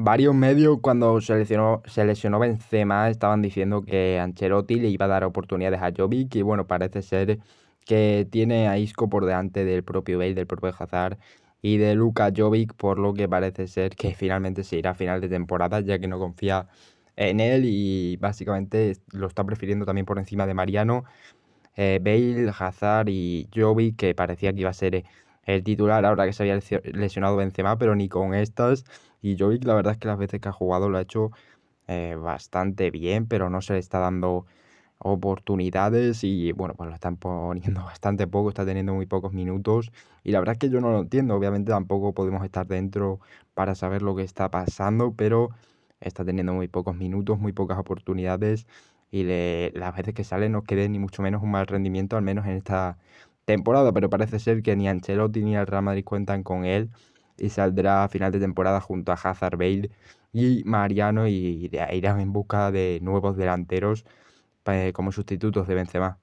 Varios medios cuando se lesionó, se lesionó Benzema estaban diciendo que Ancelotti le iba a dar oportunidades a Jovic y bueno, parece ser que tiene a Isco por delante del propio Bale, del propio Hazard y de Luka Jovic, por lo que parece ser que finalmente se irá a final de temporada ya que no confía en él y básicamente lo está prefiriendo también por encima de Mariano, eh, Bale, Hazard y Jovic, que parecía que iba a ser el titular ahora que se había lesionado Benzema, pero ni con estas y Jovic la verdad es que las veces que ha jugado lo ha hecho eh, bastante bien, pero no se le está dando oportunidades y bueno, pues lo están poniendo bastante poco, está teniendo muy pocos minutos. Y la verdad es que yo no lo entiendo, obviamente tampoco podemos estar dentro para saber lo que está pasando, pero está teniendo muy pocos minutos, muy pocas oportunidades y las veces que sale no quede ni mucho menos un mal rendimiento, al menos en esta temporada, pero parece ser que ni Ancelotti ni el Real Madrid cuentan con él y saldrá a final de temporada junto a Hazard Bale y Mariano y irán en busca de nuevos delanteros eh, como sustitutos de Benzema.